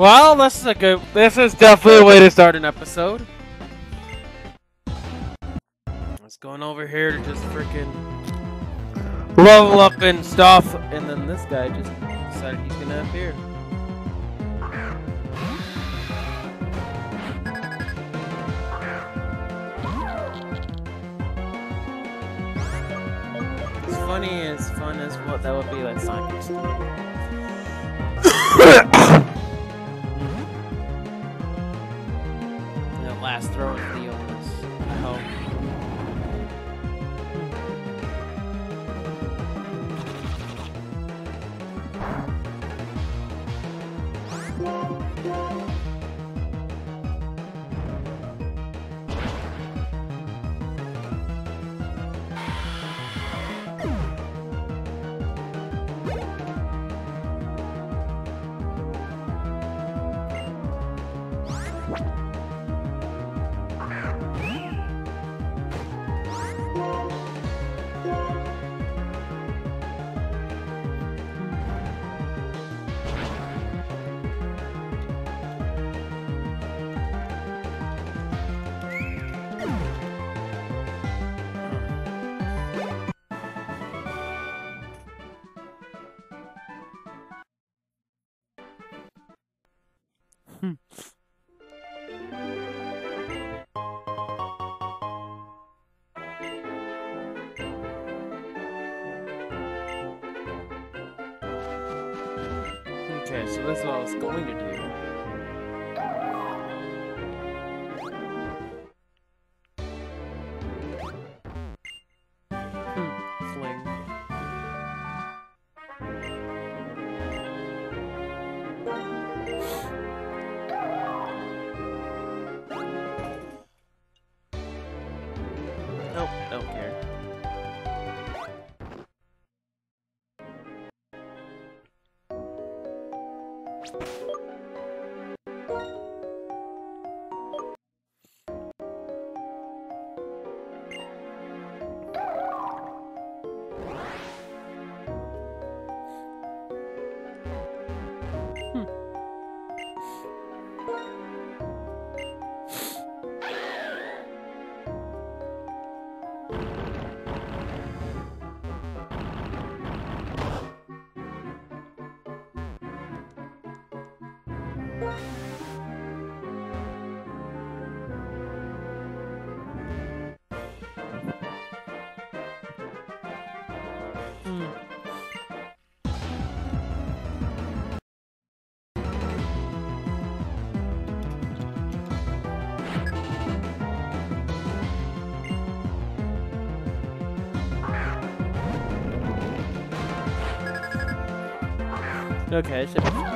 Well, this is a good. This is definitely a way to start an episode. Let's going over here to just freaking level up and stuff, and then this guy just decided he's gonna appear. As funny as fun as what that would be, like Sonic last throw of the illness. I hope. Okay, so this is what I was going to do. Okay, so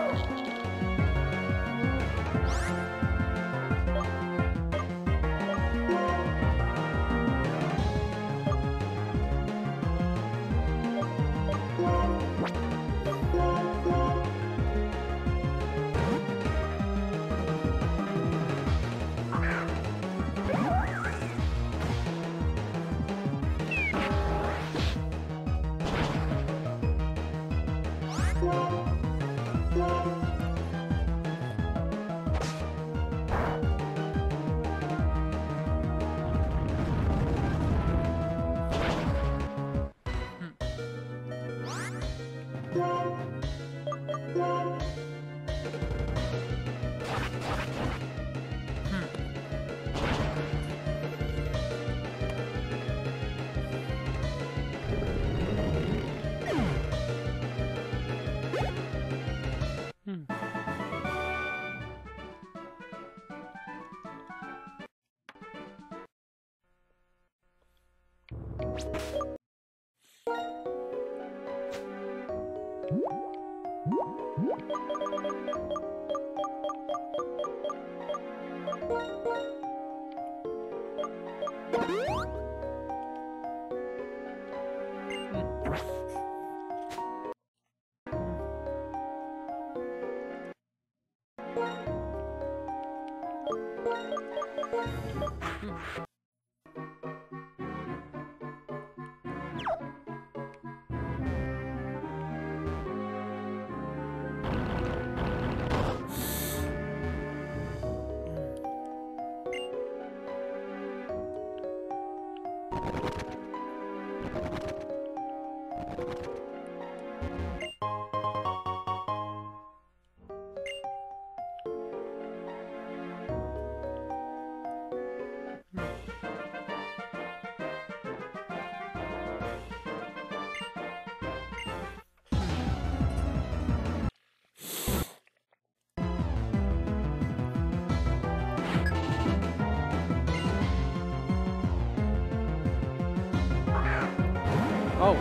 うん。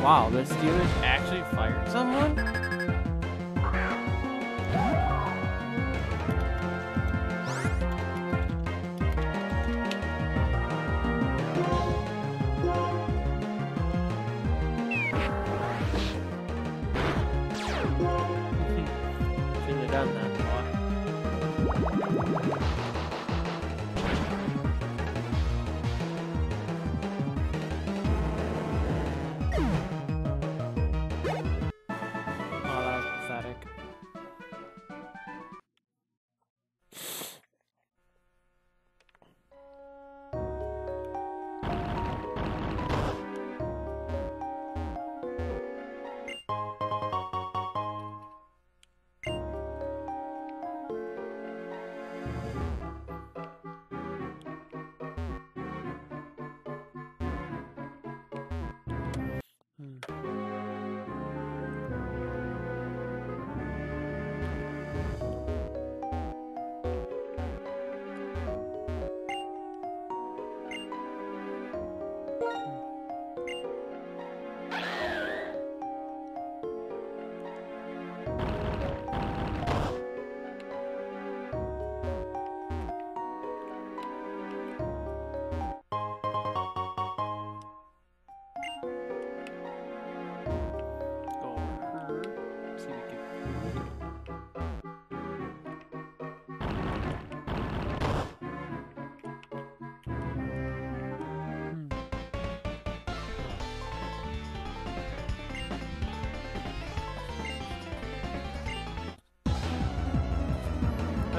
Wow, this dude actually fired someone? Shouldn't have done that,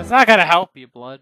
That's not gonna help you, blood.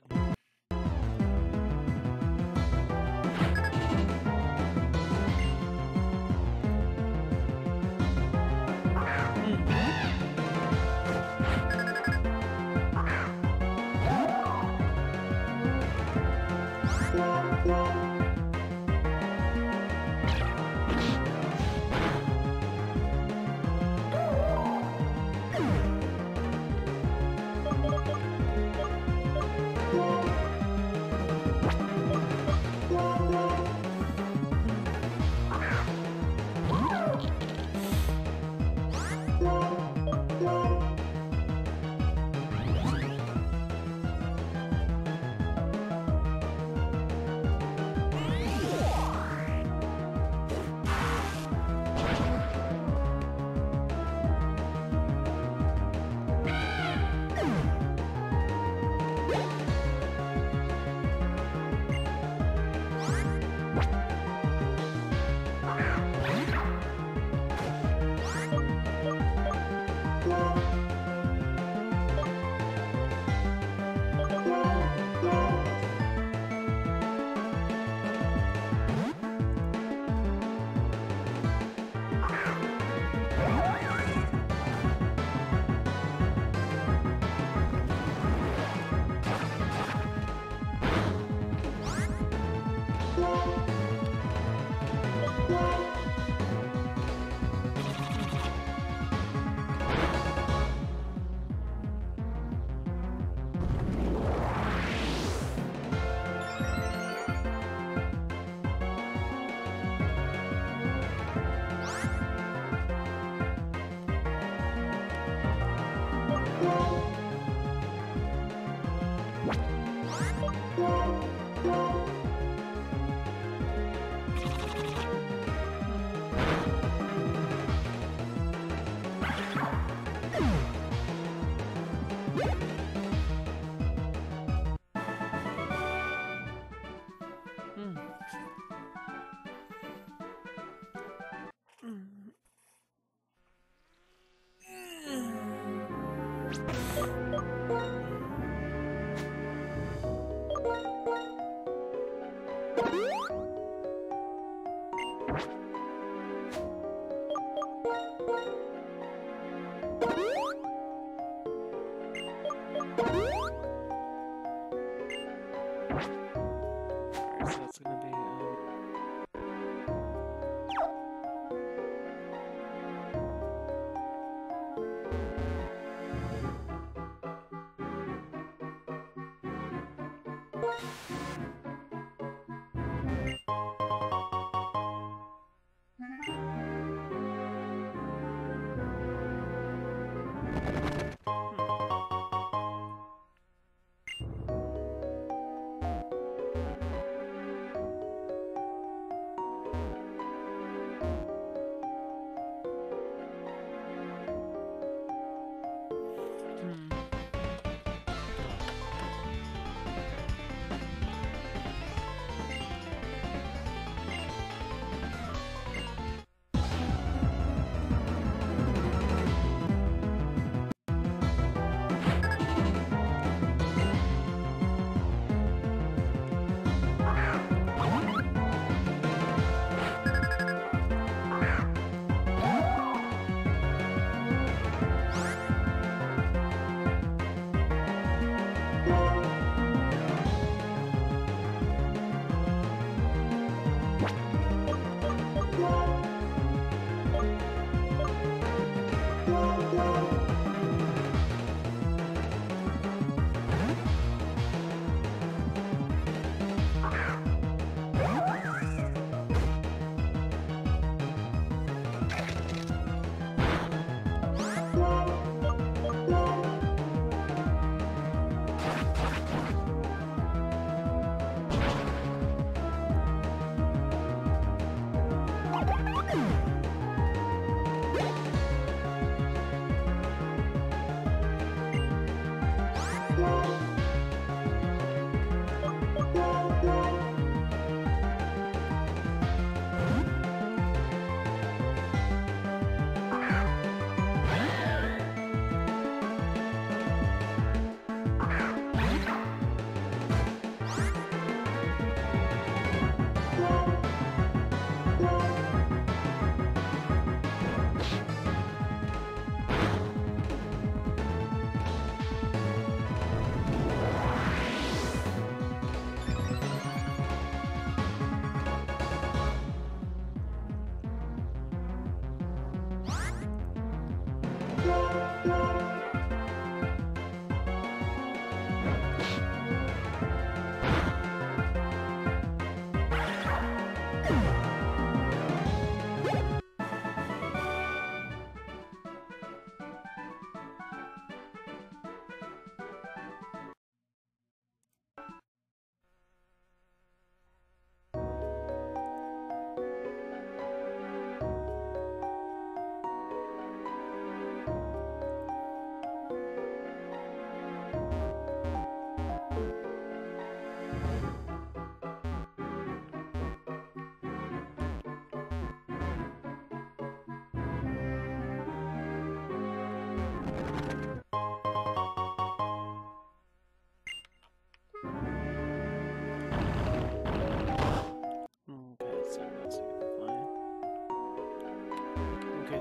Hmm.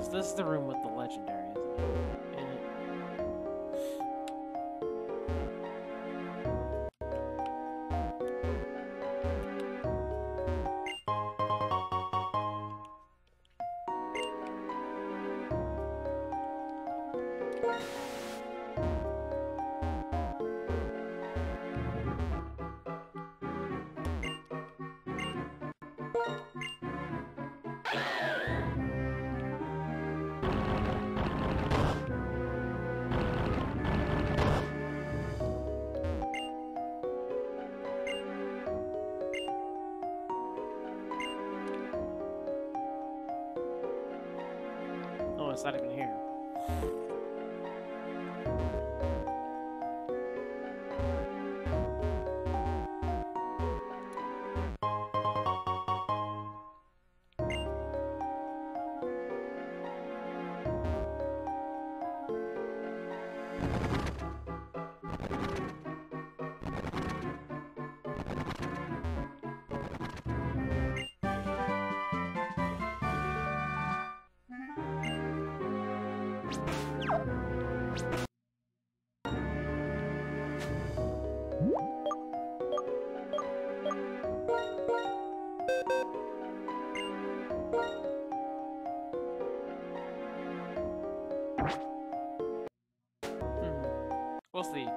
This is the room with the legendary, isn't it? In it's not even here. Hmm. We'll see.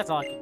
That's all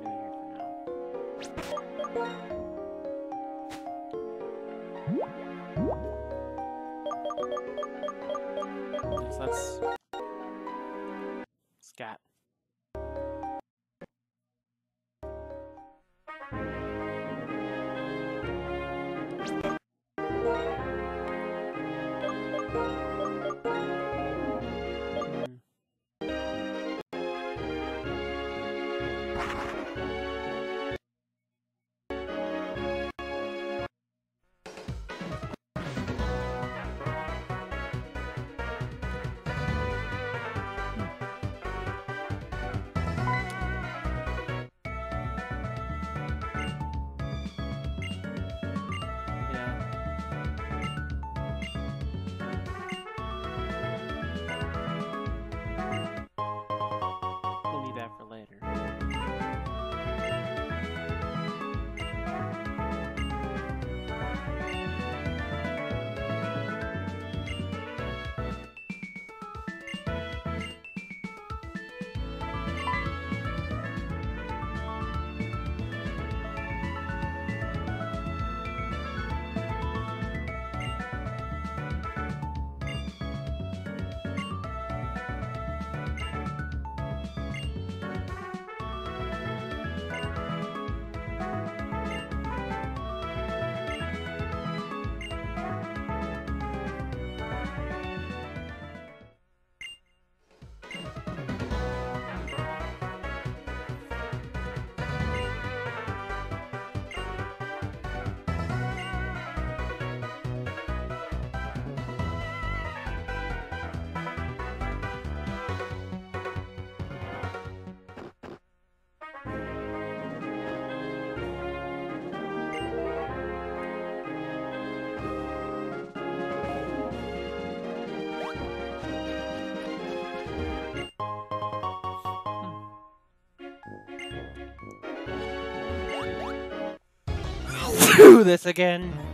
Do this again.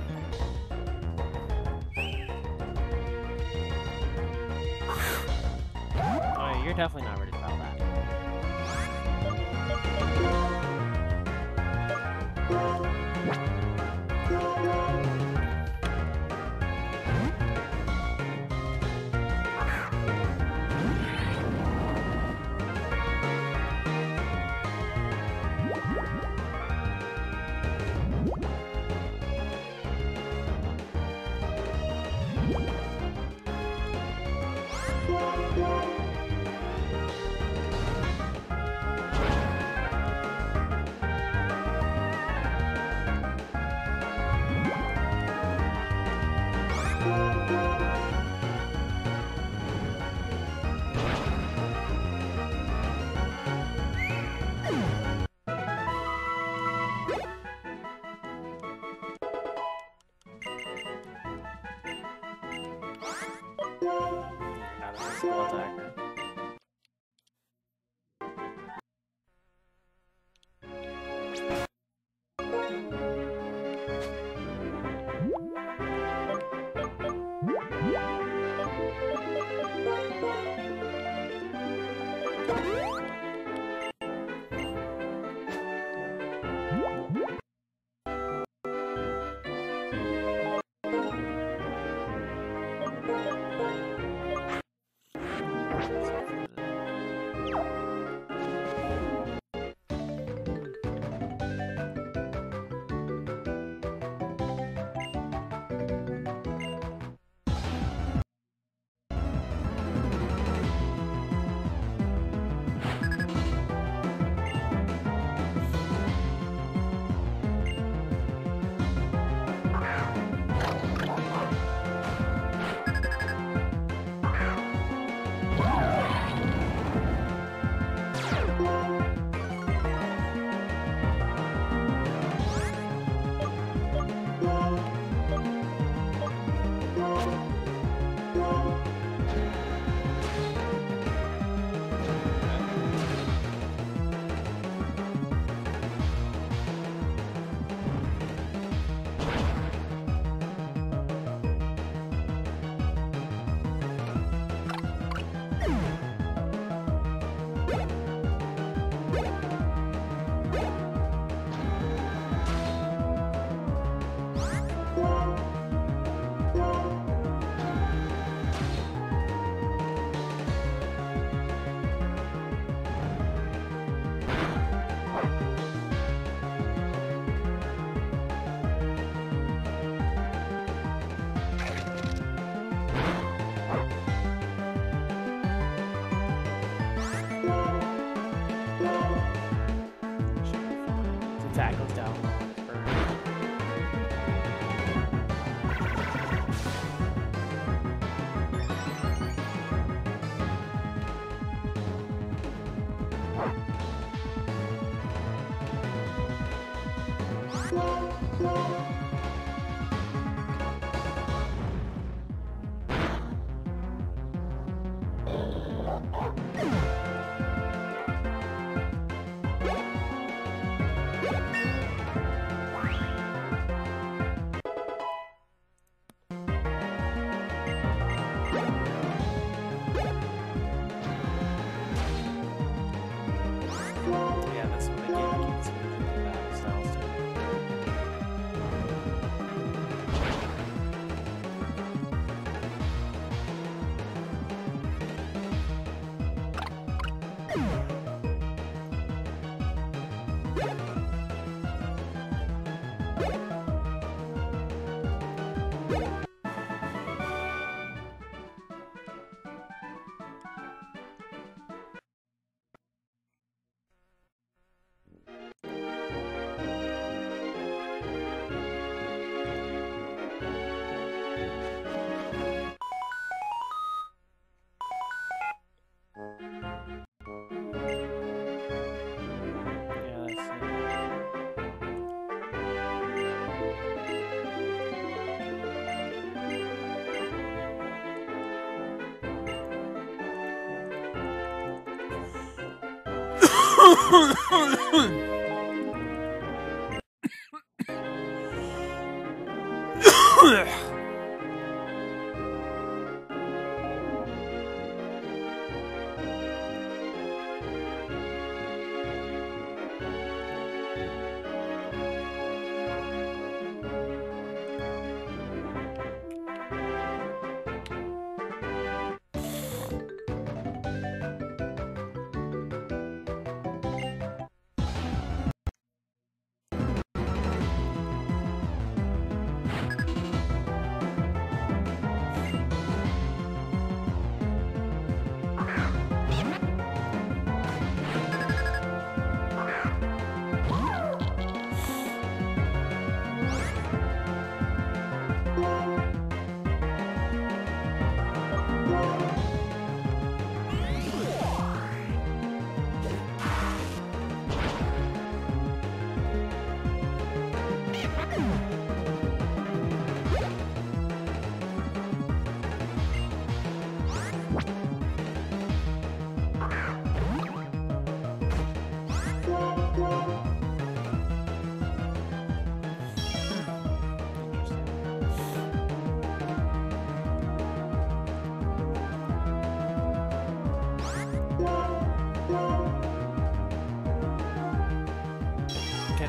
哼哼哼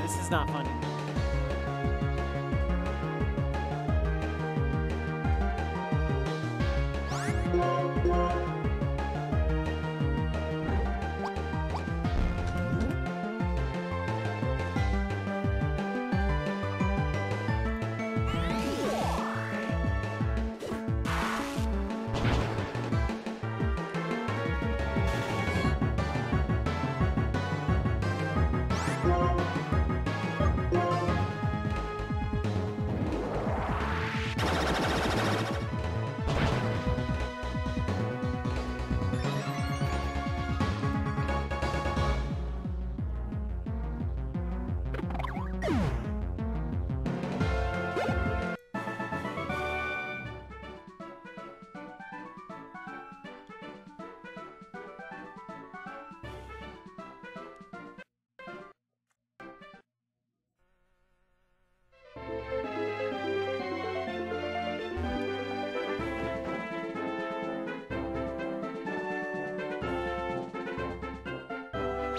This is not funny.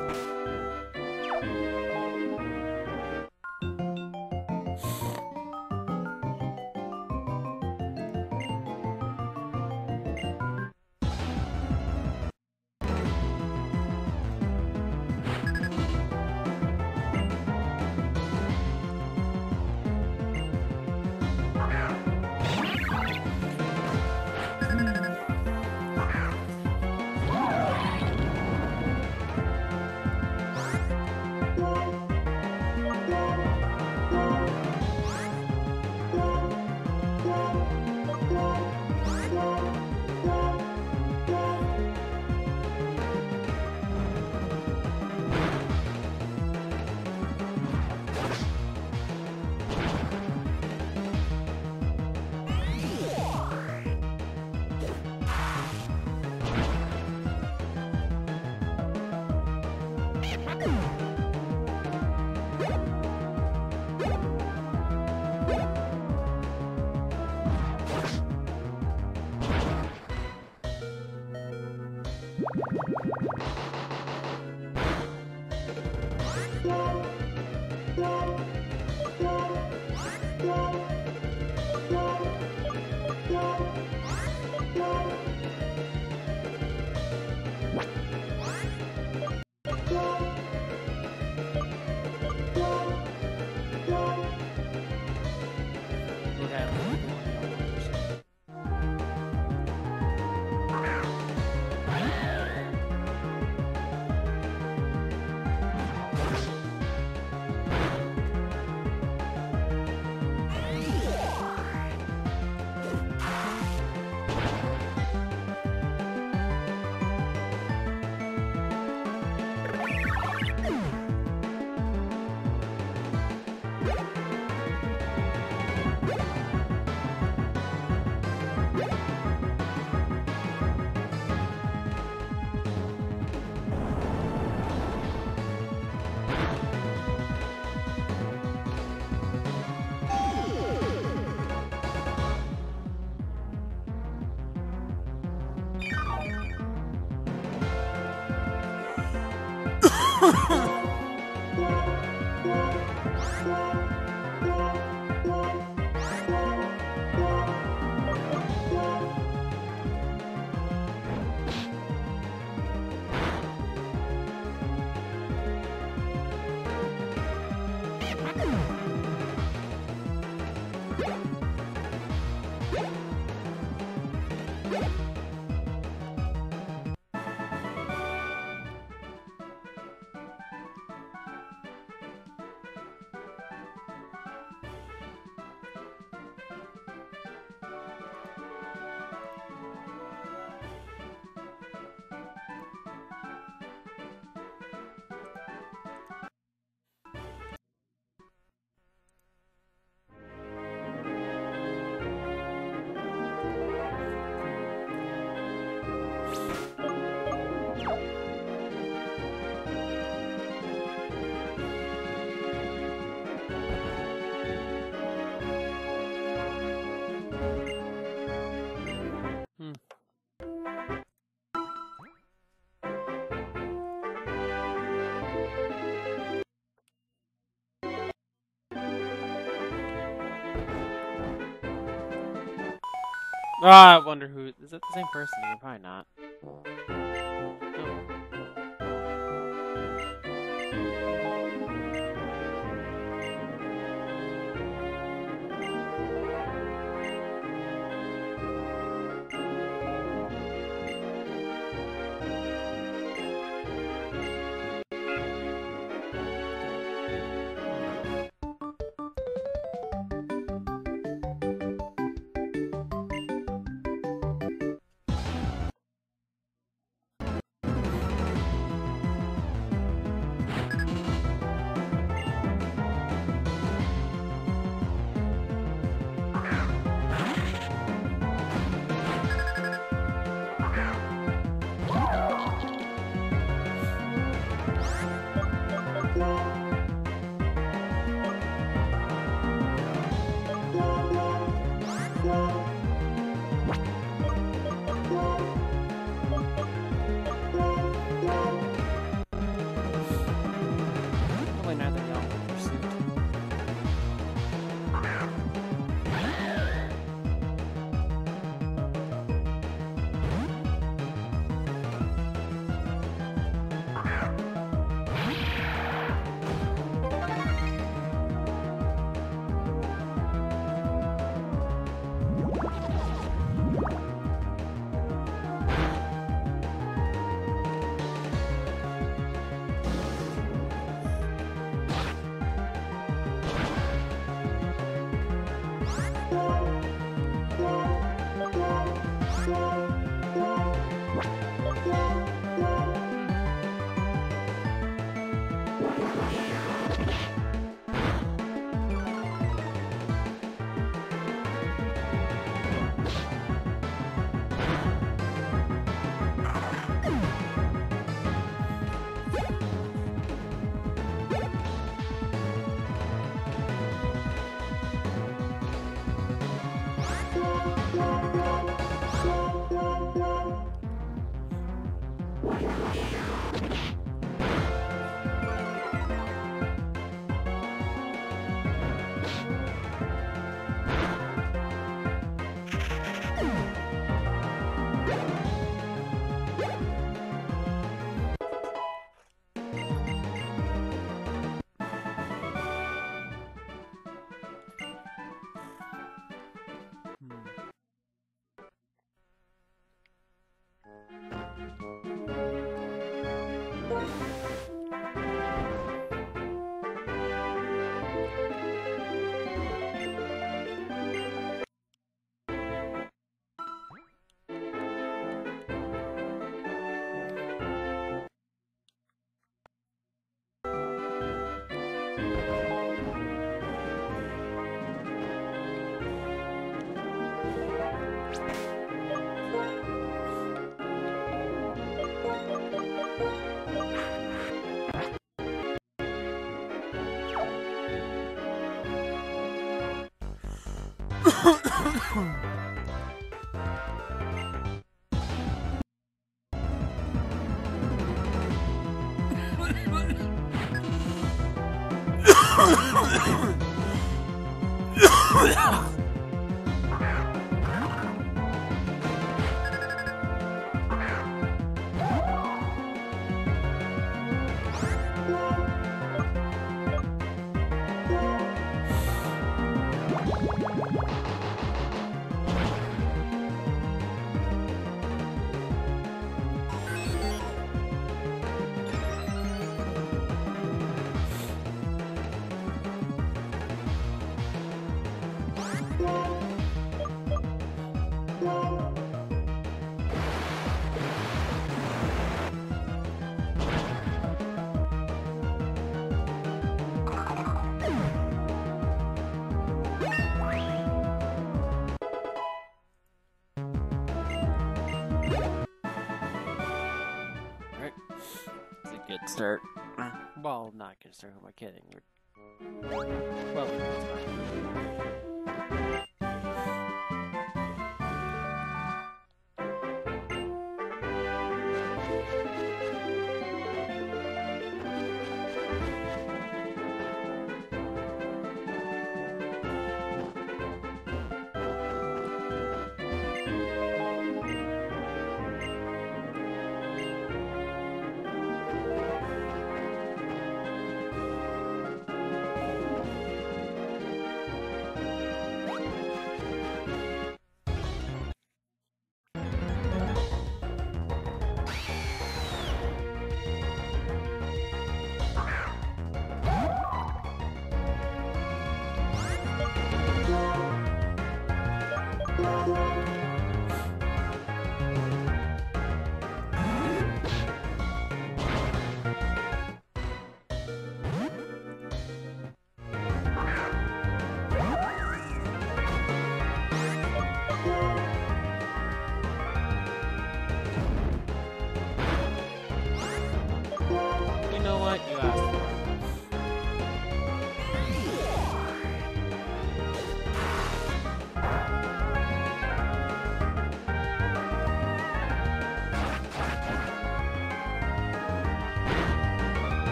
Bye. Would Ah, I wonder who. Is that the same person? Probably not. Right. Good start. Well, not good start. Who am I kidding? Well,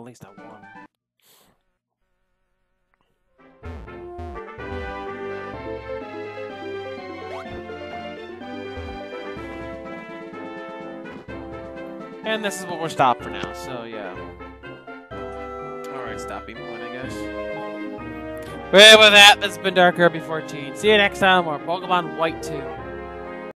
at least I won. And this is what we're stopped for now, so yeah. Alright, stopping point, I guess. Well, with that, this has been Dark Kirby 14. See you next time, or Pokemon White 2.